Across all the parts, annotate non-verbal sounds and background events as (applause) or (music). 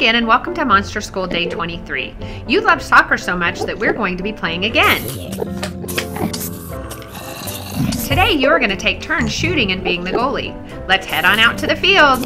again and welcome to Monster School Day 23. You love soccer so much that we're going to be playing again. Today you are going to take turns shooting and being the goalie. Let's head on out to the field.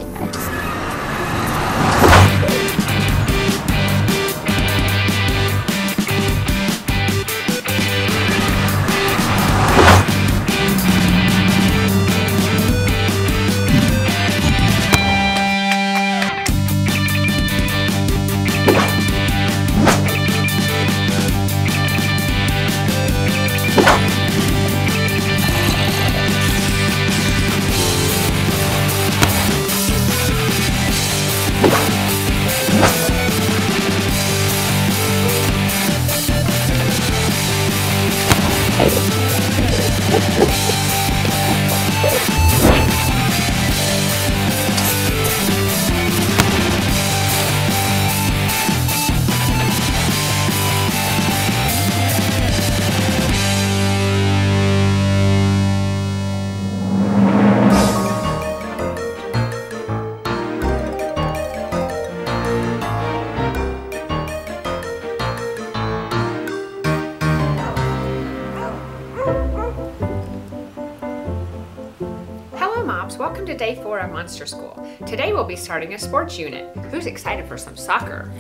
Welcome to day four of Monster School. Today we'll be starting a sports unit. Who's excited for some soccer?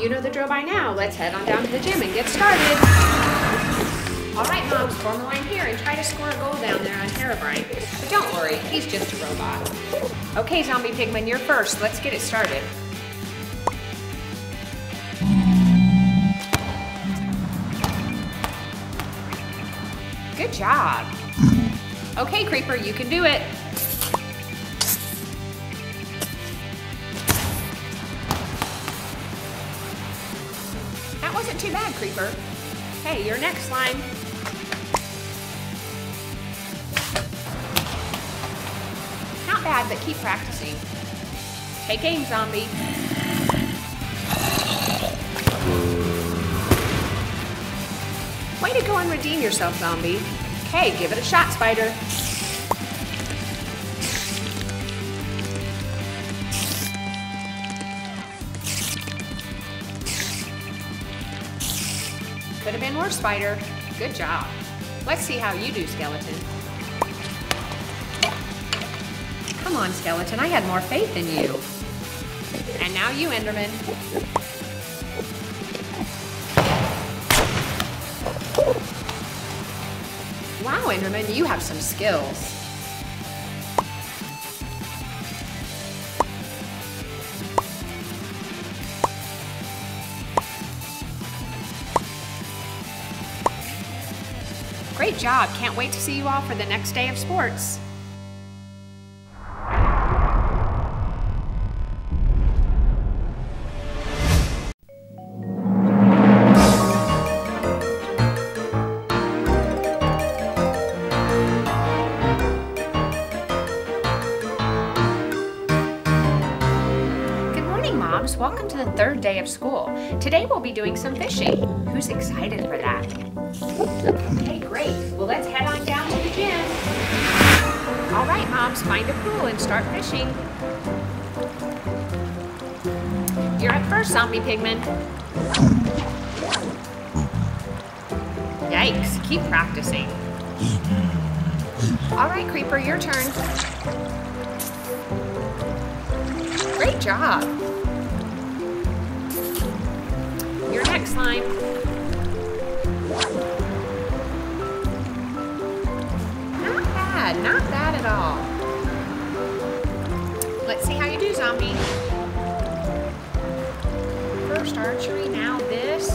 You know the drill by now. Let's head on down to the gym and get started. All right, Mobs, form a line here and try to score a goal down there on Herobrine. But don't worry, he's just a robot. Okay, Zombie Pigman, you're first. Let's get it started. Job. (laughs) Okay, Creeper, you can do it. That wasn't too bad, Creeper. Hey, your next line. Not bad, but keep practicing. Take aim, zombie. Way to go and redeem yourself, zombie. Okay, give it a shot, Spider. Could have been worse, Spider. Good job. Let's see how you do, Skeleton. Come on, Skeleton. I had more faith in you. And now you, Enderman. Wow, Enderman, you have some skills. Great job. Can't wait to see you all for the next day of sports. Welcome to the third day of school. Today we'll be doing some fishing. Who's excited for that? Okay, great. Well, let's head on down to the gym. All right, moms, find a pool and start fishing. You're up first, Zombie Pigman. Yikes, keep practicing. All right, Creeper, your turn. Great job. Your next line. Not bad, not bad at all. Let's see how you do, zombie. First archery, now this.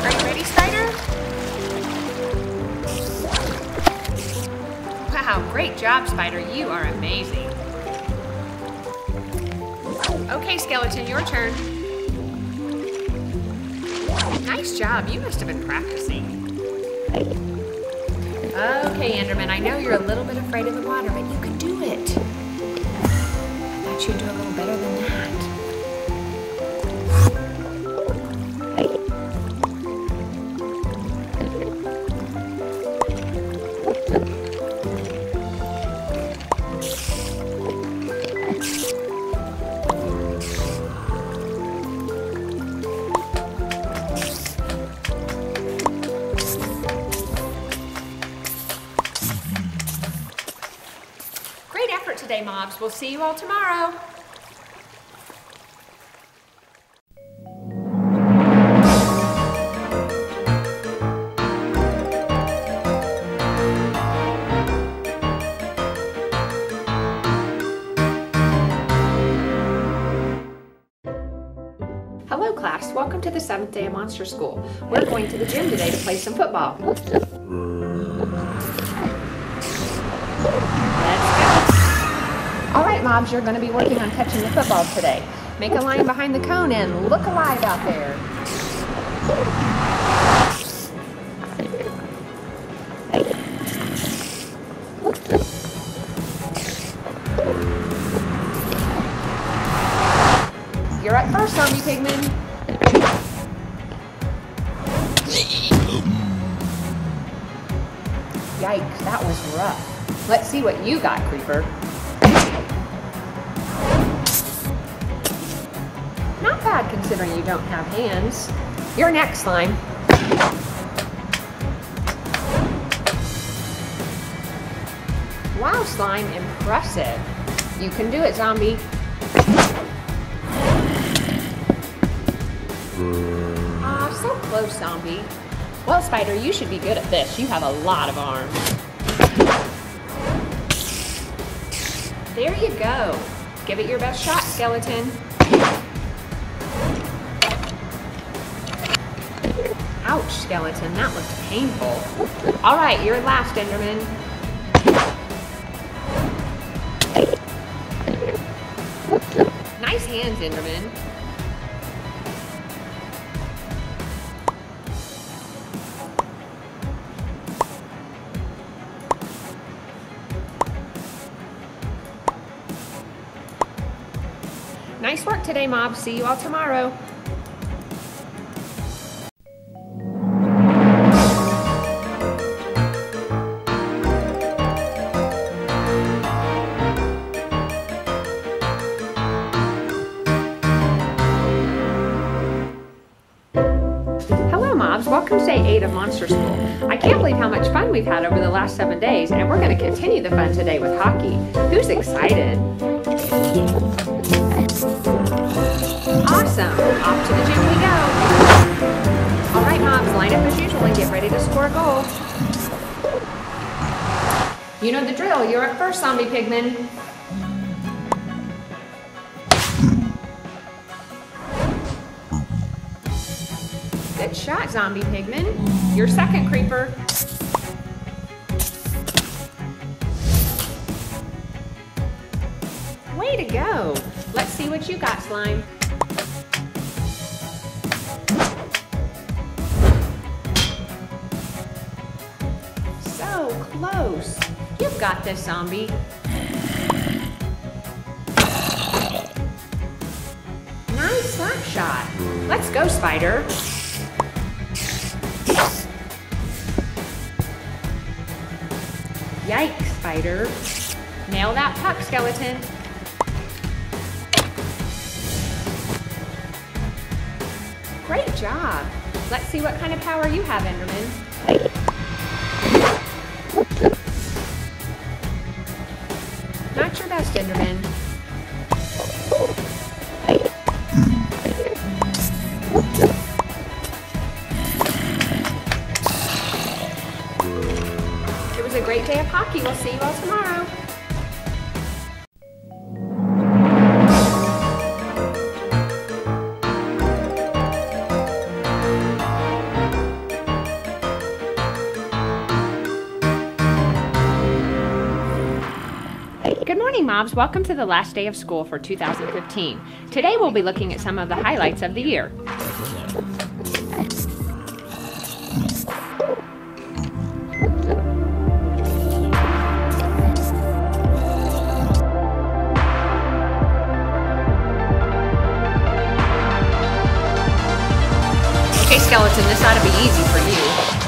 Are you ready, Spider? Wow, great job, Spider. You are amazing. Okay, Skeleton, your turn. Nice job. You must have been practicing. Okay, Enderman, I know you're a little bit afraid of the water, but you can do it. I thought you'd do a little better than that. Great We'll see you all tomorrow. Hello class, welcome to the seventh day of Monster School. We're going to the gym today to play some football. Mobs, you're going to be working on catching the football today. Make a line behind the cone and look alive out there. You're up first, Zombie Pigman. Yikes, that was rough. Let's see what you got, Creeper. Considering you don't have hands. You're next, Slime. Wow, Slime, impressive. You can do it, Zombie. Ah, so close, Zombie. Well, Spider, you should be good at this. You have a lot of arms. There you go. Give it your best shot, Skeleton. Ouch, Skeleton. That looked painful. All right, you're last, Enderman. Nice hands, Enderman. Nice work today, Mob. See you all tomorrow. To day 8 of Monster School. I can't believe how much fun we've had over the last seven days, and we're going to continue the fun today with hockey. Who's excited? Awesome. Off to the gym we go. All right, Mobs, line up as usual and get ready to score a goal. You know the drill. You're up first, Zombie Pigman. Good shot, Zombie Pigman. Your second, Creeper. Way to go. Let's see what you got, Slime. So close. You've got this, Zombie. Nice slap shot. Let's go, Spider. Yikes, Spider. Nail that puck, Skeleton. Great job. Let's see what kind of power you have, Enderman. A great day of hockey. We'll see you all tomorrow. Good morning, Mobs. Welcome to the last day of school for 2015. Today we'll be looking at some of the highlights of the year.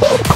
Oh.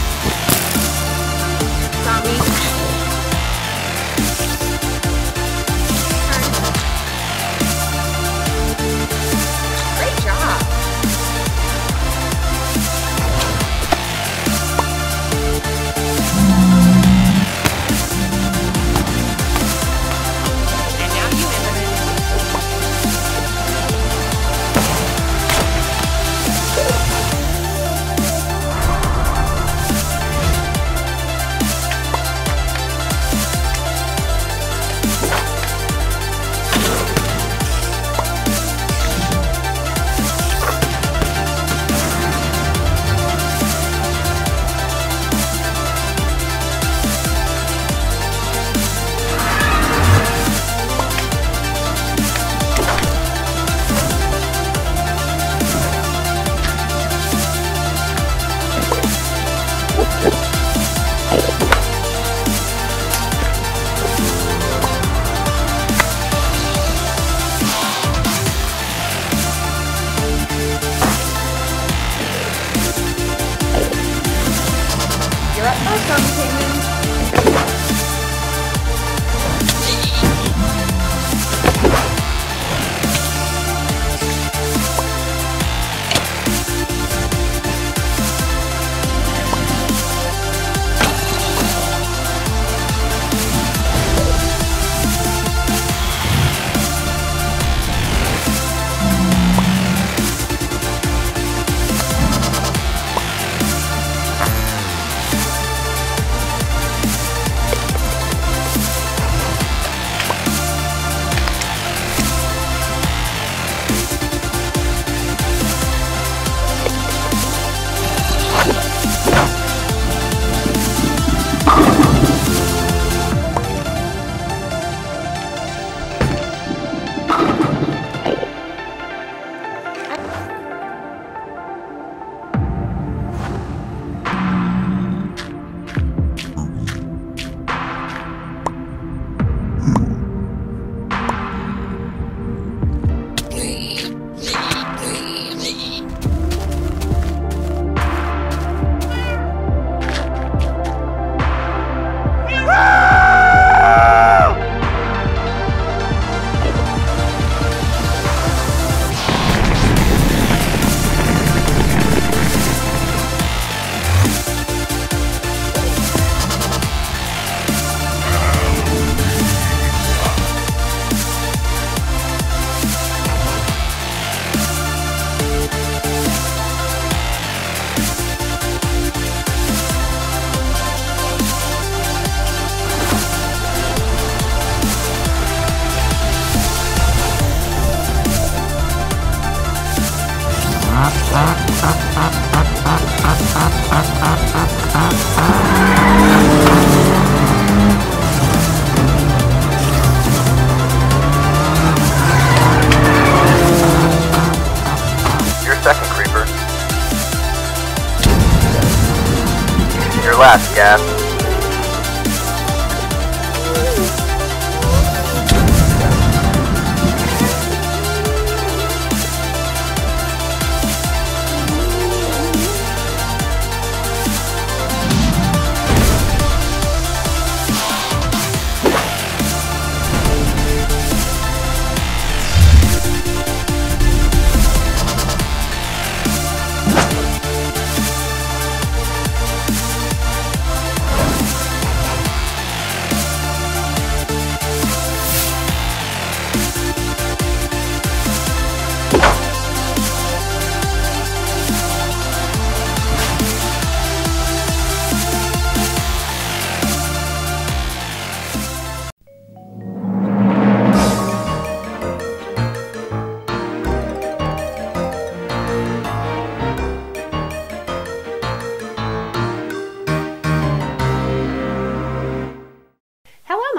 Last, Ghast.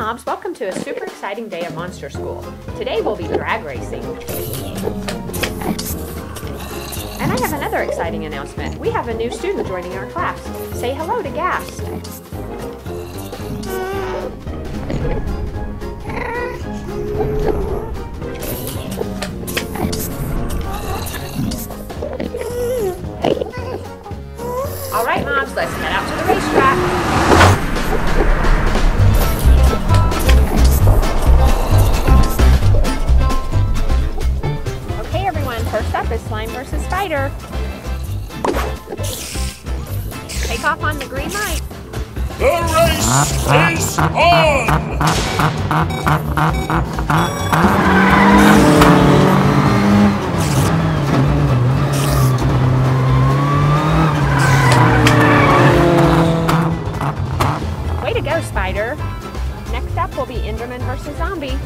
Welcome to a super exciting day at Monster School. Today we'll be drag racing. And I have another exciting announcement. We have a new student joining our class. Say hello to Ghast. All right, mobs, let's head out to the Spider. Take off on the green light. The race is on! Way to go, Spider. Next up will be Enderman versus Zombie.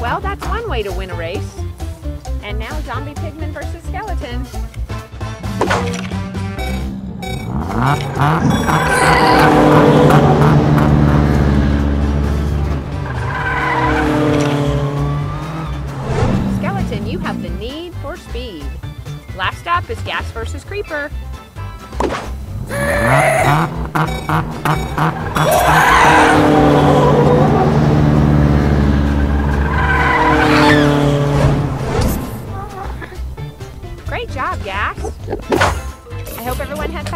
Well, that's one way to win a race. And now Zombie Pigman versus Skeleton. Skeleton, Last stop is Ghast versus Creeper. Great job, Ghast. I hope everyone had fun.